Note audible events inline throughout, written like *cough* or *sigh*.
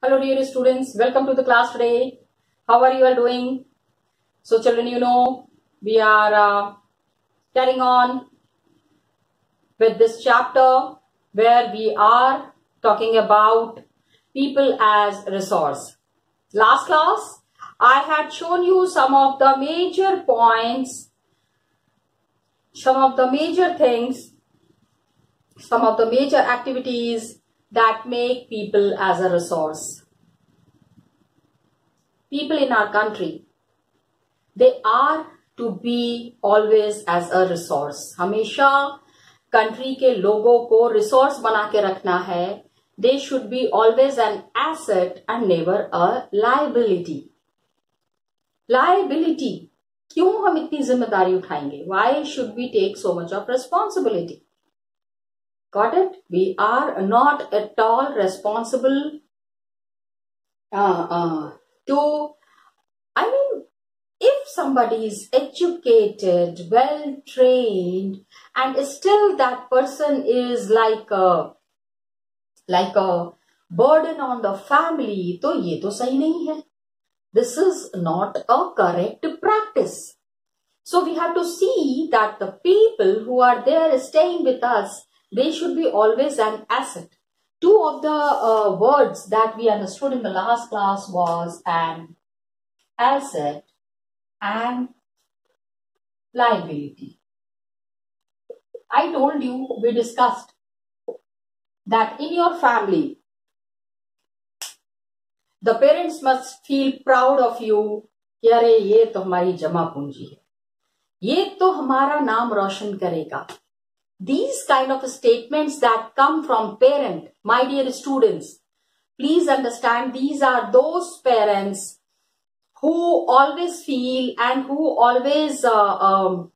Hello dear students, welcome to the class today. How are you all doing? So children, you know, we are uh, carrying on with this chapter where we are talking about people as resource. Last class, I had shown you some of the major points, some of the major things, some of the major activities that make people as a resource. People in our country, they are to be always as a resource. हमेशा country के लोगों को resource बना के रखना है. They should be always an asset and never a liability liability क्यों हम इतनी ज़िम्मेदारी उठाएँगे? Why should be take so much of responsibility Got it? We are not at all responsible uh, uh, to, I mean, if somebody is educated, well trained, and still that person is like a, like a burden on the family, तो ये तो सही नहीं है. This is not a correct practice. So we have to see that the people who are there staying with us they should be always an asset. Two of the uh, words that we understood in the last class was an asset and liability. I told you, we discussed that in your family, the parents must feel proud of you कि अरे ये तो हमारी जमा पूंजी है ये तो हमारा नाम रोशन करेगा these kind of statements that come from parent, my dear students, please understand these are those parents who always feel and who always uh, um,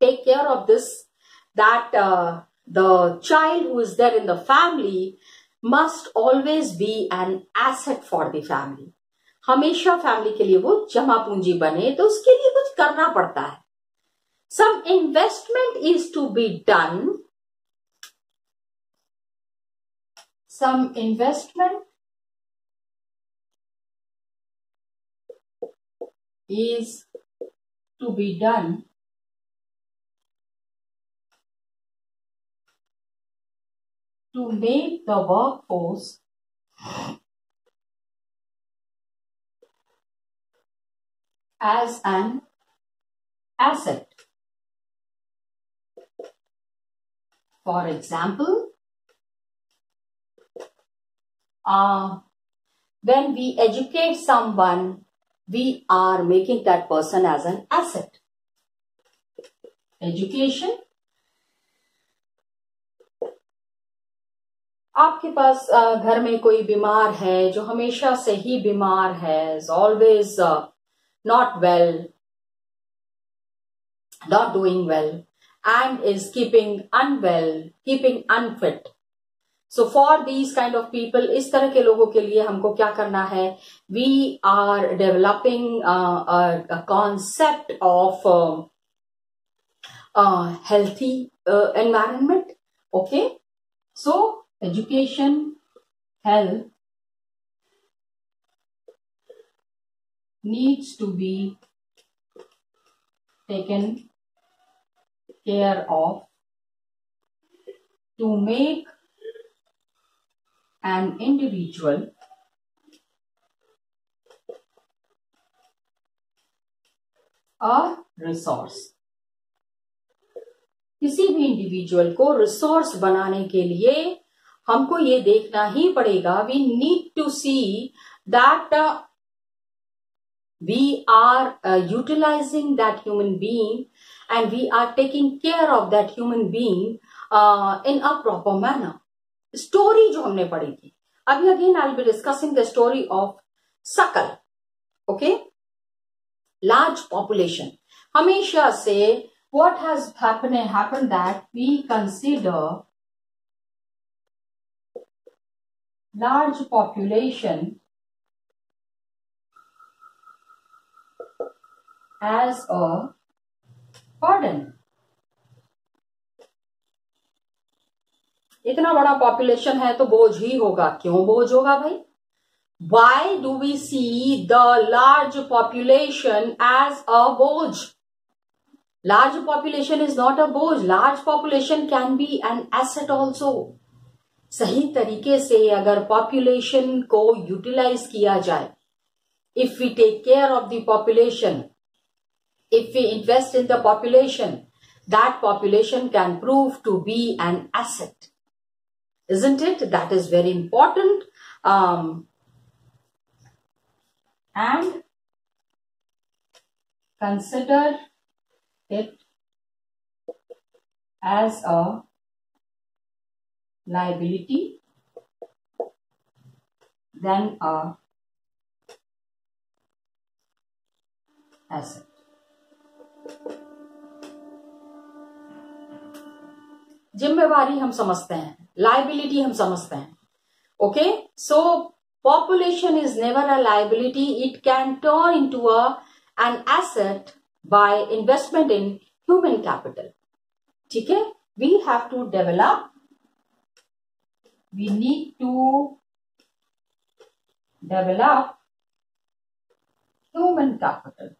take care of this, that uh, the child who is there in the family must always be an asset for the family. हमेशा family के लिए वो जमा पूंजी बने तो उसके लिए कुछ करना पड़ता है some investment is to be done. Some investment is to be done to make the workforce as an asset. For example, uh, when we educate someone, we are making that person as an asset. Education. आपके पास घर में कोई बीमार है जो हमेशा से ही बीमार है always not well not doing well and is keeping unwell, keeping unfit. So for these kind of people, इस तरह के लोगों के लिए हमको क्या करना है uh, concept of uh, uh, healthy uh, environment. Okay. So education, health needs to be taken care of to make an individual a resource किसी भी इंडिविजुअल को रिसोर्स बनाने के लिए हमको ये देखना ही पड़ेगा we need to see that we are utilising that human being and we are taking care of that human being uh, in a proper manner. Story जो हमने पढ़ी थी अभी again I'll be discussing the story of सकल okay large population हमेशा से what has happened happened that we consider large population as a pardon इतना बड़ा पॉपुलेशन है तो बोझ ही होगा। क्यों बोझ होगा भाई? Why do we see the large population as a बोझ? Large population is not a बोझ. Large population can be an asset also सही तरीके से अगर पॉपुलेशन को यूटिलाइज किया जाए if we take care of the population if we invest in the population, that population can prove to be an asset. Isn't it? That is very important. Um, and consider it as a liability, then a asset. जिम्मेवारी हम समझते हैं liability हम समझते हैं okay so population is never a liability it can turn into a an asset by investment in human capital ठीक है? We have to develop we need to develop human capital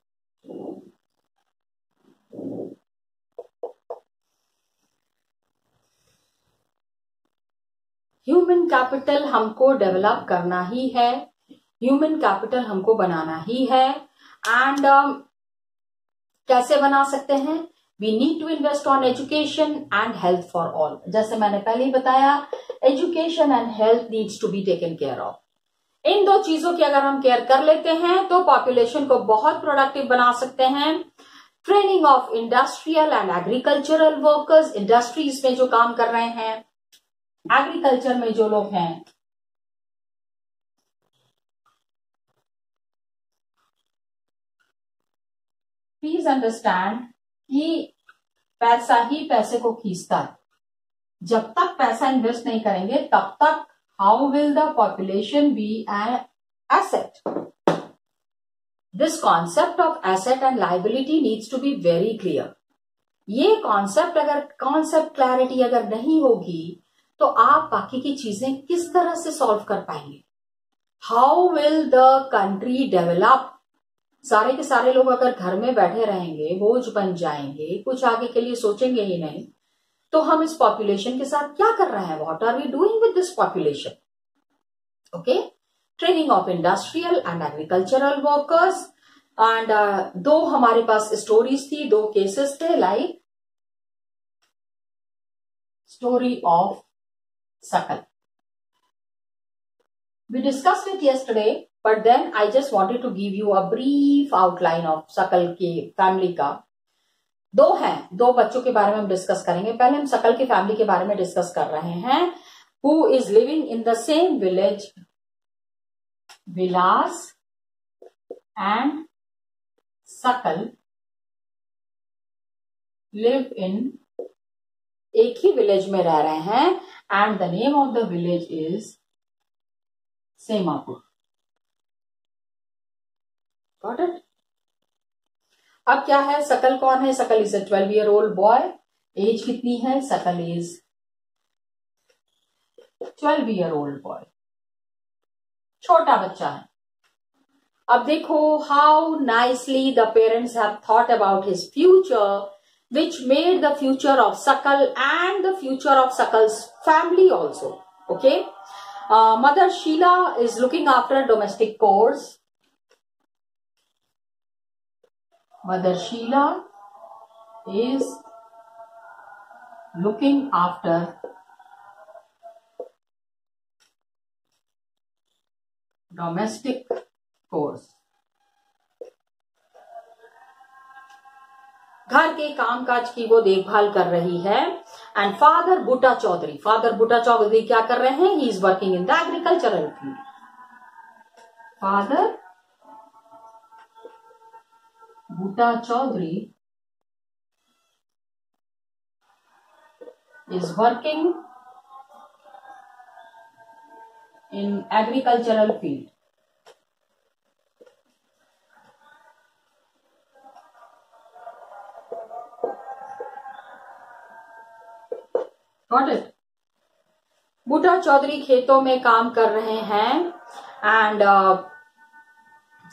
human capital हमको develop करना ही है। Human capital हमको बनाना ही है। And uh, कैसे बना सकते हैं? We need to invest on education and health for all जैसे मैंने पहले ही बताया education and health needs to be taken care of इन दो चीज़ों की अगर हम केयर कर लेते हैं तो पॉपुलेशन को बहुत प्रोडक्टिव बना सकते हैं। Training of industrial and agricultural workers industries में जो काम कर रहे हैं एग्रीकल्चर में जो लोग हैं। प्लीज़ अंडरस्टैंड कि पैसा ही पैसे को खींचता है। जब तक पैसा इन्वेस्ट नहीं करेंगे, तब तक how will the population be an asset this concept of asset and liability needs to be very clear ये कॉन्सेप्ट अगर कॉन्सेप्ट क्लैरिटी अगर नहीं होगी तो आप बाकी की चीज़ें किस तरह से सॉल्व कर पाएँगे? How will the country develop सारे के सारे लोग अगर घर में बैठे रहेंगे, बोझ बन जाएँगे, कुछ आगे के लिए सोचेंगे ही नहीं तो हम इस पॉपुलेशन के साथ क्या कर रहे हैं? What are we doing with this population okay training of industrial and agricultural workers and दो हमारे पास स्टोरीज थी, दो केसेस थे like story of Sakal. We discussed it yesterday, but then i just wanted to give you a brief outline of सकल की family का। दो हैं, दो बच्चों के बारे में हम डिस्कस करेंगे। पहले हम सकल की फैमिली के बारे में डिस्कस कर रहे हैं। Who is living in the same village Vilas and Sakal live in एक ही विलेज में रह रहे हैं and the name of the village is Semapur got it अब क्या है? सकल कौन है? Sakal is a twelve year old boy age कितनी है? Sakal is twelve year old boy छोटा बच्चा है। अब देखो how nicely the parents have thought about his future which made the future of Sakal and the future of Sakal's family also. Okay. Uh, Mother Sheila is looking after domestic chores. Mother Sheila is looking after domestic chores. घर के कामकाज की वो देखभाल कर रही है। And father Buta Chaudhary father Buta Chaudhary क्या कर रहे हैं? He is working in the agricultural field father Bhutta Chaudhary is working in agricultural field. Got it? Buta Chaudhary खेतों में काम कर रहे हैं एंड uh,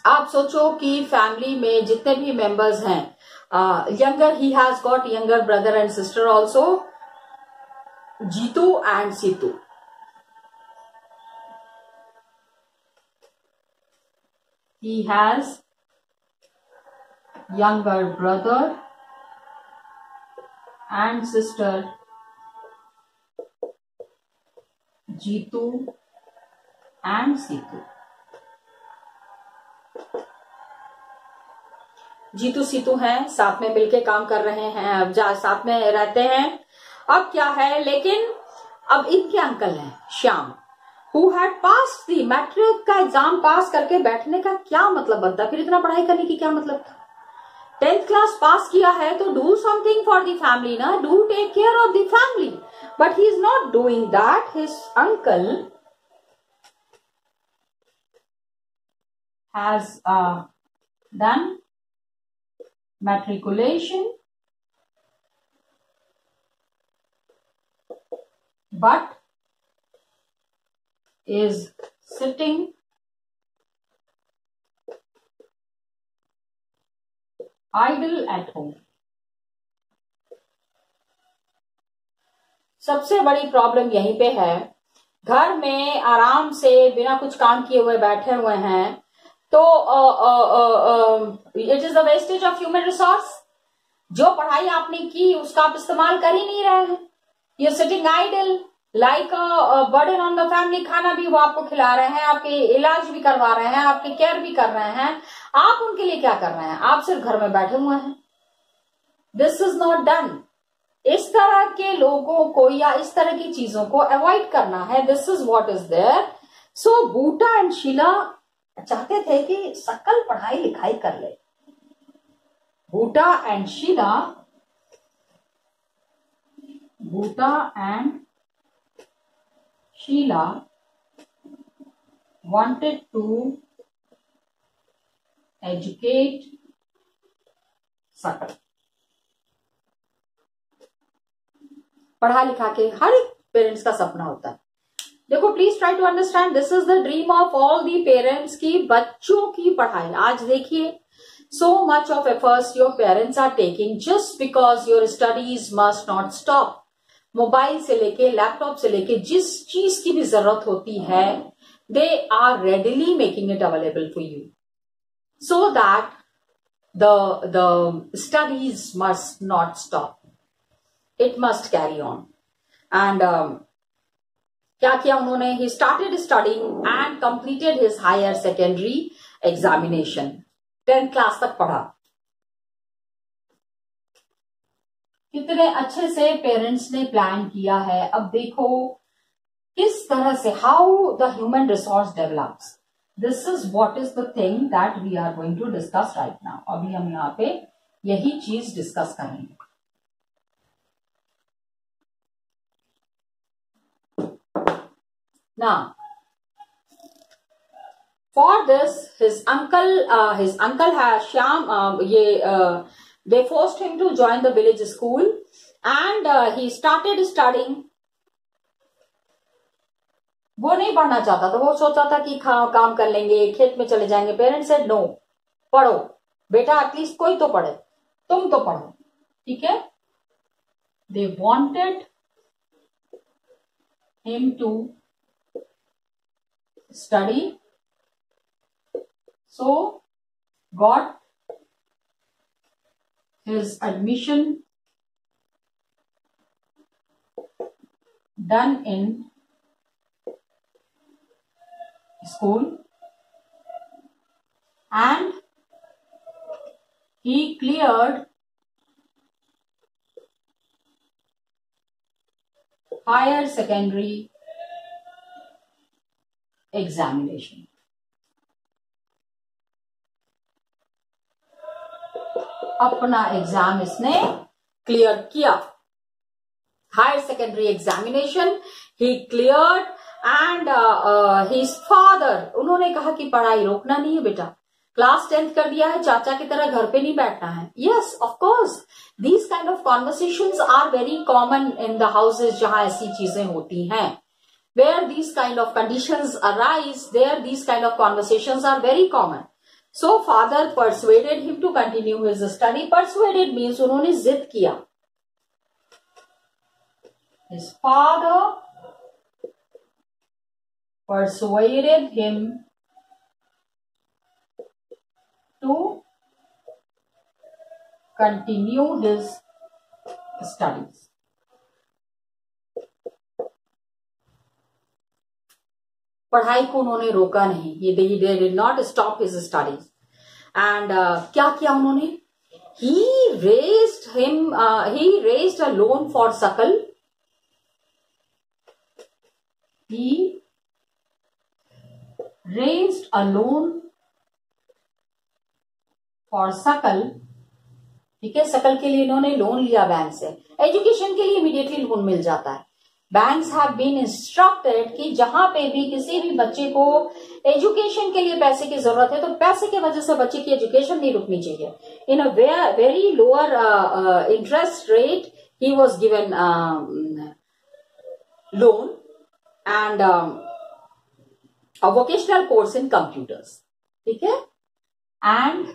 आप सोचो कि फैमिली में जितने भी मेंबर्स हैं younger he has got younger brother and sister also Jitu and Situ he has younger brother and sister Jitu and Situ. Jitu, Situ हैं, साथ में मिलके काम कर रहे हैं, अब जा, साथ में रहते हैं। अब क्या है, लेकिन अब इनके अंकल हैं, Shyam. Who had pass the matric का एग्ज़ाम पास करके बैठने का क्या मतलब बनता? फिर इतना पढ़ाई करने की क्या मतलब था? टेंथ क्लास पास किया है तो do something for the family ना? Do take care of the family but he is not doing that his uncle has uh, done matriculation. But is sitting idle at home सबसे बड़ी problem यहीं पे है। घर में आराम से बिना कुछ काम किए हुए बैठे हुए हैं तो it is the wastage of human resource जो पढ़ाई आपने की, उसका आप इस्तेमाल कर ही नहीं रहे हैं। You sitting idle like burden on the family खाना भी वो आपको खिला रहे हैं, आपके इलाज भी करवा रहे हैं, आपके केयर भी कर रहे हैं। आप उनके लिए क्या कर रहे हैं? आप सिर्फ़ घर में बैठे हुए हैं। दिस इज़ नॉट डन इस तरह के लोगों को या इस तरह की चीज़ों को अवॉइड करना है। This is what is there so Buta and Sheila चाहते थे कि सकल पढ़ाई लिखाई कर ले। Buta and Sheila Buta and Sheila wanted to educate सकल पढ़ा लिखा के हर एक पेरेंट्स का सपना होता है। देखो please try to understand this is the dream of all the parents की बच्चों की पढ़ाई। आज देखिए so much of efforts your parents are taking just because your studies must not stop mobile से लेके, लैपटॉप से लेके, जिस चीज़ की भी ज़रूरत होती है they are readily making it available for you so that the the studies must not stop it must carry on and क्या किया उन्होंने? He started studying and completed his higher secondary examination tenth class तक पढ़ा। कितने अच्छे से parents ने plan किया है। अब देखो किस तरह से how the human resource develops this is what is the thing that we are going to discuss right now अभी हम यहाँ पे यही चीज़ डिस्कस करेंगे। ना for this his uncle his uncle है श्याम uh, ये uh, They forced him to join the village school and uh, he started studying. वो नहीं पढ़ना चाहता था वो सोचता था कि खा काम कर लेंगे खेत में चले जाएँगे। पेरेंट्स सेड नो पढ़ो। बेटा एटलीस्ट कोई तो पढ़े। तुम तो पढ़ो। ठीक है? They wanted him to study so got his admission done in school and he cleared higher secondary examination. अपना एग्ज़ाम इसने क्लियर किया। हायर सेकेंडरी एग्जामिनेशन ही क्लियर एंड हिज फादर उन्होंने कहा कि पढ़ाई रोकना नहीं है बेटा। क्लास टेंथ कर दिया है चाचा की तरह घर पे नहीं बैठना है। Yes of course these kind of conversation are very common in the houses जहाँ ऐसी चीज़ें होती हैं। Where these kind of conditions arise, there these kind of conversation are very common. So father persuaded him to continue his study. Persuaded means उन्होंने जिद किया. His father persuaded him to continue his studies. पढ़ाई को उन्होंने रोका नहीं। ये did not stop his studies and क्या किया उन्होंने? He raised him he raised a loan for Sakal he raised a loan for Sakal ठीक है? सकल के लिए इन्होंने लोन लिया बैंक से। एजुकेशन के लिए इमीडिएटली लोन मिल जाता है। बैंक्स हैव बीन इंस्ट्रक्टेड कि जहाँ पे भी किसी भी बच्चे को एजुकेशन के लिए पैसे की ज़रूरत है तो पैसे की वजह से बच्चे की एजुकेशन नहीं रुकनी चाहिए। In a very lower interest rate he was given loan and vocational course in computers ठीक है? And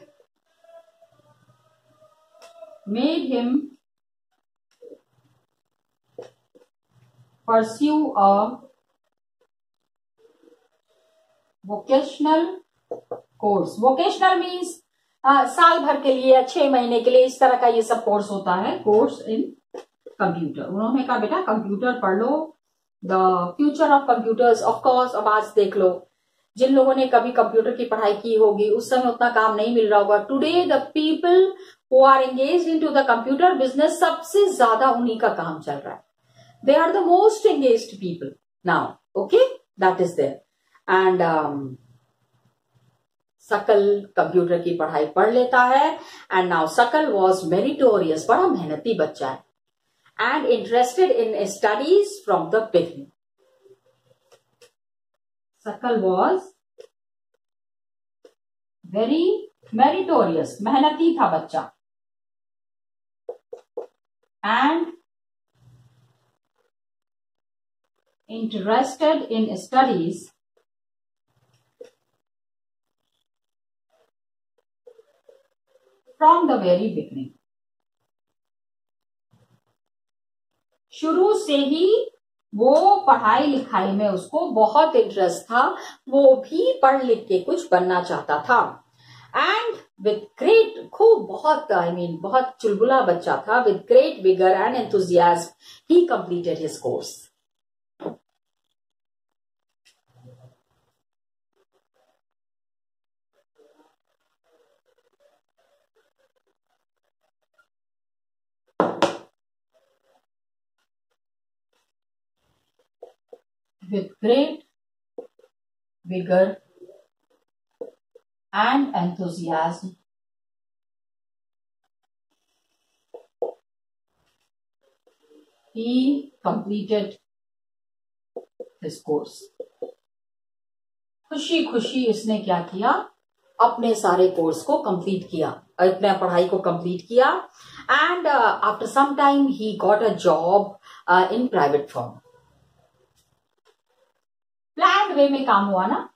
made him pursue a vocational course. Vocational means uh, साल भर के लिए या छह महीने के लिए इस तरह का ये सब कोर्स होता है। कोर्स इन कंप्यूटर उन्होंने कहा बेटा कंप्यूटर पढ़। लो the future of computers of course अब आज देख लो। जिन लोगों ने कभी कंप्यूटर की पढ़ाई की होगी उस समय उतना काम नहीं मिल रहा होगा। Today the people who are engage in to the computer business सबसे ज़्यादा उन्हीं का काम चल रहा है। They are the most engaged people now okay? That is there. And um, Sakal computer की पढ़ाई पढ़ लेता है and now Sakal was meritorious बड़ा मेहनती बच्चा है and interested in studies from the beginning Sakal was very meritorious मेहनती था बच्चा and interested in studies from the very beginning. शुरू से ही वो पढ़ाई लिखाई में उसको बहुत इंटरेस्ट था वो भी पढ़ लिख के कुछ बनना चाहता था। एंड विथ ग्रेट खूब बहुत आई I मीन mean, बहुत चुलबुला बच्चा था। With great vigour and enthusiasm he completed his course with great vigor and enthusiasm. He completed his course. खुशी खुशी इसने क्या किया अपने सारे कोर्स को कंप्लीट किया अपने पढ़ाई को कंप्लीट किया and after some time he got a job in private firm plan way में काम हुआ ना?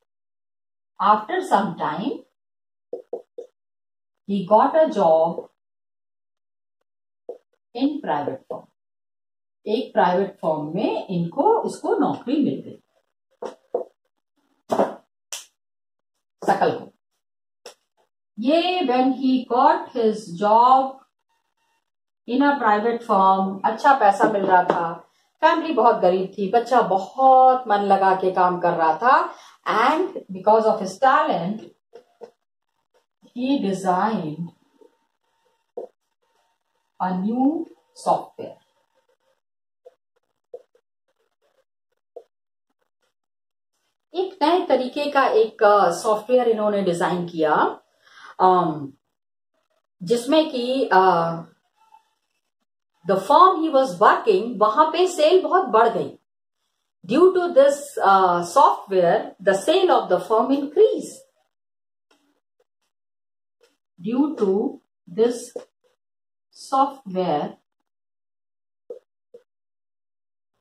After some time he got a job in private firm एक प्राइवेट फॉर्म में इनको इसको नौकरी मिल गई। सकल को। ये when he got his job in a private firm अच्छा पैसा मिल रहा था। फैमिली बहुत गरीब थी बच्चा बहुत मन लगा के काम कर रहा था and because of his talent he design a new software एक नए तरीके का एक सॉफ्टवेयर इन्होंने डिज़ाइन किया um, जिसमें कि the firm he was working वहाँ पे सेल बहुत बढ़ गई। Due to this software the sale of the firm increase due to this software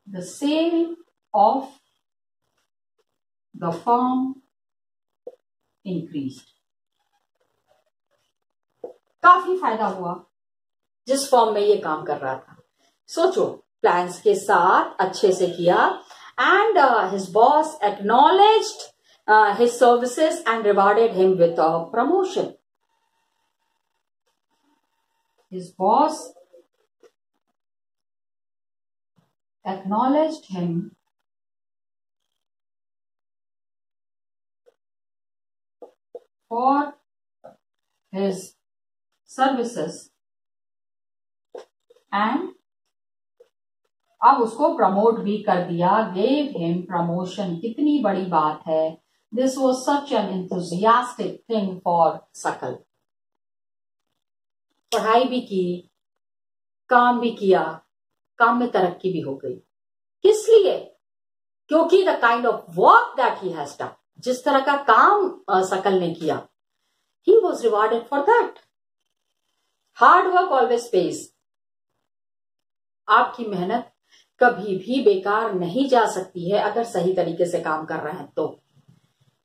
the sale of the firm increase काफ़ी फ़ायदा हुआ। जिस फॉर्म में ये काम कर रहा था। सोचो प्लान्स के साथ अच्छे से किया and his boss acknowledged his services and rewarded him with promotion his boss acknowledged him for his services and अब उसको प्रमोट भी कर दिया। गेव हिम प्रमोशन कितनी बड़ी बात है। This was such an enthusiastic thing for Sakal पढ़ाई भी की, काम भी किया, काम में तरक्की भी हो गई। किस लिए? क्योंकि the kind of work that he has done जिस तरह का काम सकल ने किया। He was rewarded for that hard work always pays आपकी मेहनत कभी भी बेकार नहीं जा सकती है अगर सही तरीके से काम कर रहे हैं तो।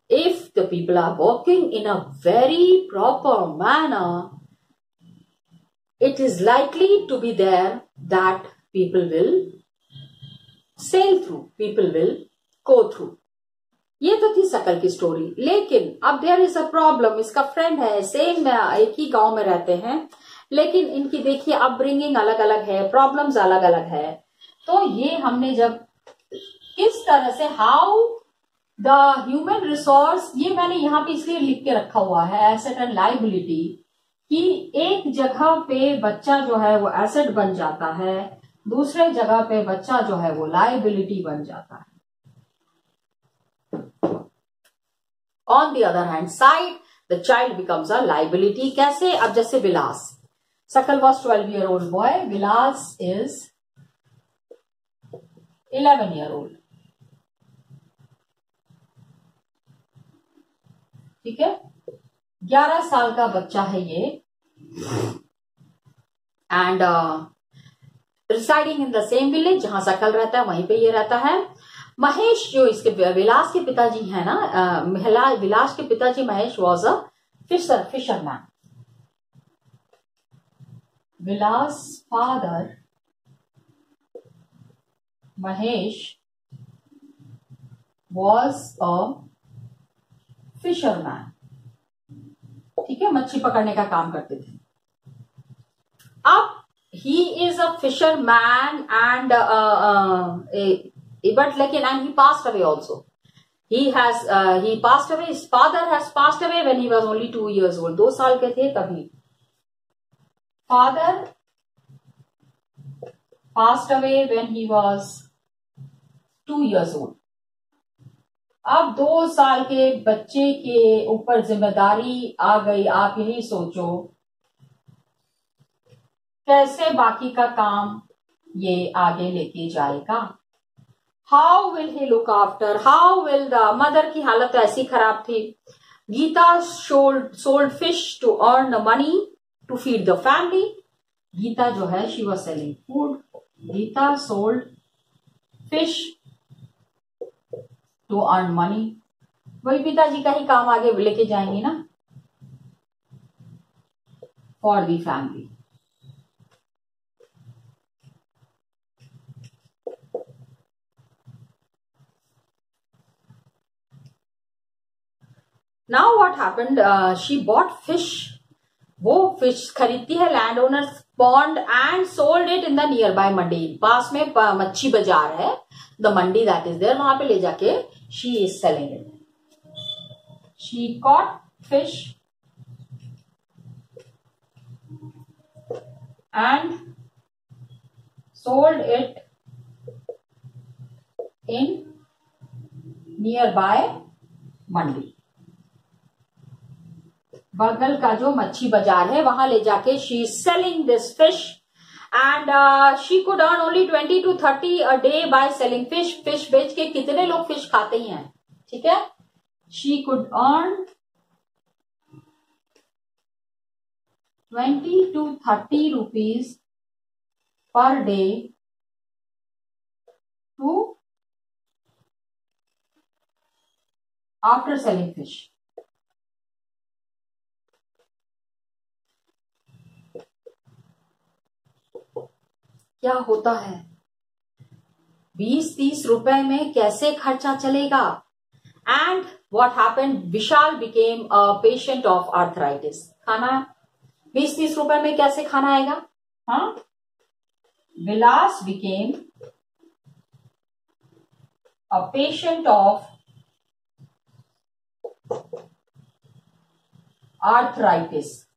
If the people are working in a very proper manner it is likely to be there that people will sell through people will go through ये तो थी सकल की स्टोरी लेकिन अब देर इज़ अ प्रॉब्लम इसका फ्रेंड है same एक ही गाँव में रहते हैं। लेकिन इनकी देखिए अपब्रिंगिंग अलग अलग है प्रॉब्लम्स अलग अलग है। तो ये हमने जब किस तरह से हाउ द ह्यूमन रिसोर्स ये मैंने यहाँ पे इसलिए लिख के रखा हुआ है एसेट एंड लाइबिलिटी कि एक जगह पे बच्चा जो है वो एसेट बन जाता है, दूसरे जगह पे बच्चा जो है वो लाइबिलिटी बन जाता है। On the other hand side the child becomes a liability कैसे? अब जैसे Vilas. Sakal was twelve year old boy Vilas is eleven year old ठीक है? ग्यारह साल का बच्चा है ये। And residing in the same village जहाँ सकल रहता है वहीं पे ये रहता है। महेश जो इसके विलास के पिताजी है ना uh, विलास के पिताजी Mahesh was a fisher fisherman Vilas father Mahesh was a fisherman ठीक है मच्छी पकड़ने का काम करते थे। अब he is a fisher man and but लेकिन and he passed away also he has uh, he passed away his father has passed away when he was only two years old. दो साल के थे तभी। Father passed away when he was two years old. अब दो साल के बच्चे के ऊपर ज़िम्मेदारी आ गई, आप यही सोचो। कैसे बाकी का काम ये आगे लेके जाएगा? How will he look after how will the mother की हालत ऐसी खराब थी? Geeta sold sold fish to earn the money to feed the family Geeta जो है she was selling food Geeta sold fish to earn money वही पिताजी का ही काम आगे लेके जाएँगे ना? For the family now what happened she bought fish वो फ़िश खरीदती है land owner pond and sold it in the nearby mandi पास में मच्छी बाज़ार है the mandi that is there वहाँ पे ले जाके she is selling it she caught fish and sold it in nearby mandi बगल का जो मच्छी बाज़ार है, वहाँ ले जाके she is selling this fish and she could earn only twenty to thirty a day by selling fish fish बेच के कितने लोग फ़िश खाते ही हैं? ठीक है? She could earn twenty to thirty rupees per day to after selling fish. क्या होता है? बीस तीस रुपए में कैसे खर्चा चलेगा? And what happen Vishal became a patient of arthritis खाना? बीस तीस रुपए में कैसे खाना आएगा? हाँ? Vilas became a patient of arthritis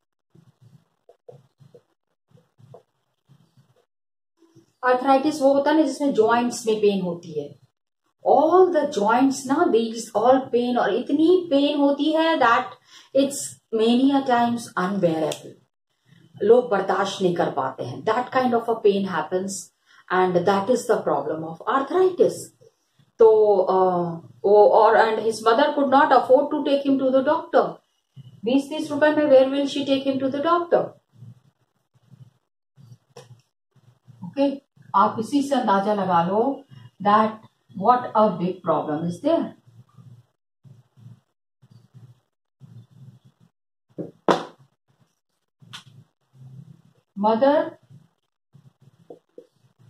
arthritis वो होता है ना जिसमें जॉइंट्स में पेन होती है। ऑल द जॉइंट्स ना दीज ऑल पेन और इतनी पेन होती है that it's many a times unbearable लोग बर्दाश्त नहीं कर पाते हैं। That kind of a pain happens and that is the problem of arthritis तो वो और and his mother could not afford to take him to the doctor बीस तीस रुपए में where will she take him to the doctor okay आप इसी से अंदाज़ा लगा लो that what a big problem is there mother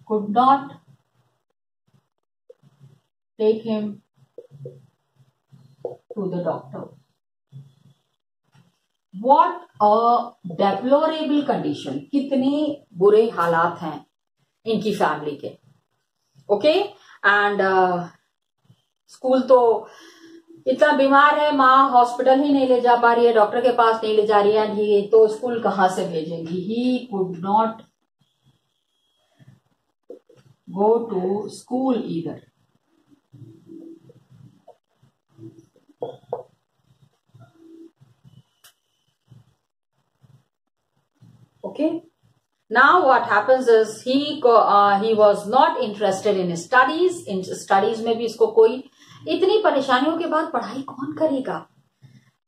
could not take him to the doctor. What a deplorable condition कितने बुरे हालात हैं। इनकी फैमिली के। ओके? एंड स्कूल तो इतना बीमार है, माँ हॉस्पिटल ही नहीं ले जा पा रही है, डॉक्टर के पास नहीं ले जा रही है ये तो स्कूल कहाँ से भेजेंगी? He could not go to school either okay now what happens is he uh, he was not interested in studies in studies में भी इसको कोई इतनी परेशानियों के बाद पढ़ाई कौन करेगा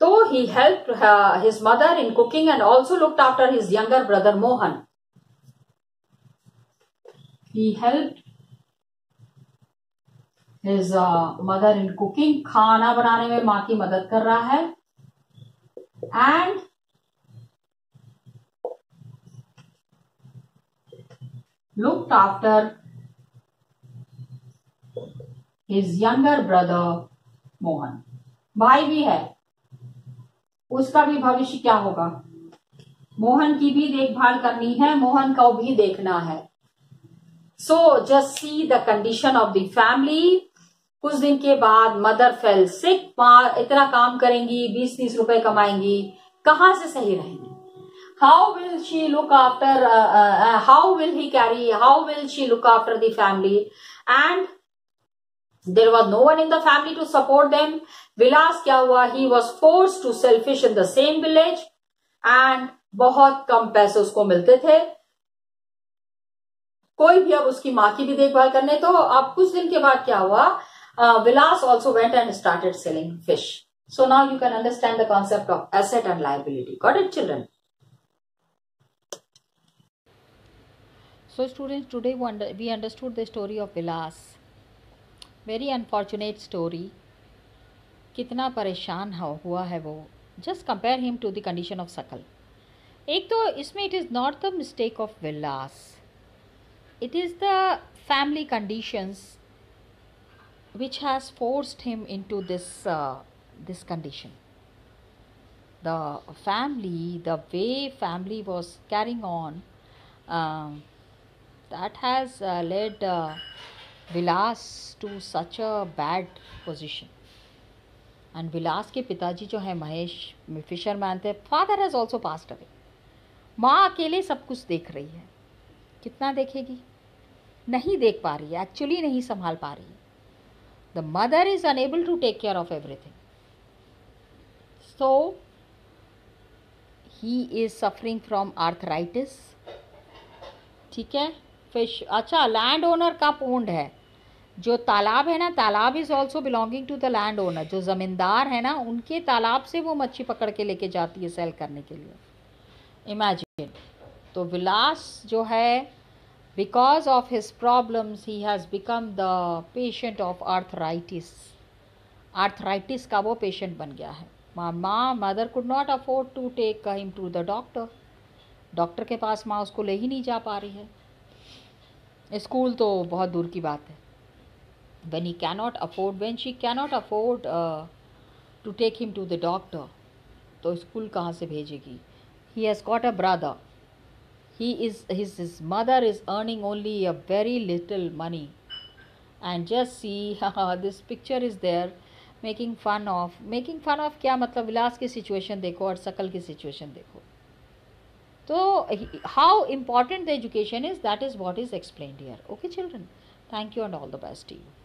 तो he helped uh, his mother in cooking and also looked after his younger brother Mohan he helped his uh, mother in cooking खाना बनाने में माँ की मदद कर रहा है and looked after his younger brother Mohan भाई भी है। उसका भी भविष्य क्या होगा? मोहन की भी देखभाल करनी है, मोहन को भी देखना है। So just see the condition of the family कुछ दिन के बाद मदर फेल सिक इतना काम करेंगी, बीस तीस रुपए कमाएँगी। कहाँ से सही रहेंगी? how will she look after uh, uh, uh, how will he carry how will she look after the family and there was no one in the family to support them vilas kya hua he was forced to sell fish in the same village and बहुत कम पैसे उसको मिलते थे कोई भी अब उसकी माँ की भी देखभाल करने तो अब कुछ दिन के बाद क्या हुआ Vilas also went and started selling fish so now you can understand the concept of asset and liability got it children So students, today we understood the story of Vilas. Very unfortunate story. कितना परेशान हुआ है वो just compare him to the condition of Sakal एक तो इसमें it is not the mistake of Vilas it is the family conditions which has forced him into this uh, this condition the family the way family was carrying on um, that has uh, led uh, Vilas to such a bad position and Vilas के पिताजी जो है Mahesh fisher man थे father has also passed away माँ अकेले सब कुछ देख रही है। कितना देखेगी? नहीं देख पा रही है एक्चुअली नहीं संभाल पा रही है। The mother is unable to take care of everything so he is suffering from arthritis ठीक है? फ़िश अच्छा लैंड ओनर का पोन्ड है। जो तालाब है ना, तालाब is also belonging to the land owner जो ज़मींदार है ना, उनके तालाब से वो मच्छी पकड़ के लेके जाती है सेल करने के लिए। इमेजिन तो विलास जो है because of his problems he has become the patient of arthritis arthritis का वो पेशेंट बन गया है। माँ mother could not afford to take him to the doctor doctor के पास माँ उसको ले ही नहीं जा पा रही है। स्कूल तो बहुत दूर की बात है। When he cannot afford when she cannot afford to take him to the doctor तो स्कूल कहाँ से भेजेगी? He has got a brother he is his, his mother is earning only a very little money. And just see *laughs* this picture is there making fun of making fun of क्या मतलब? विलास की situation देखो और सकल की situation देखो। So, how important the education is that is what is explained here. Okay, children. Thank you and all the best to you.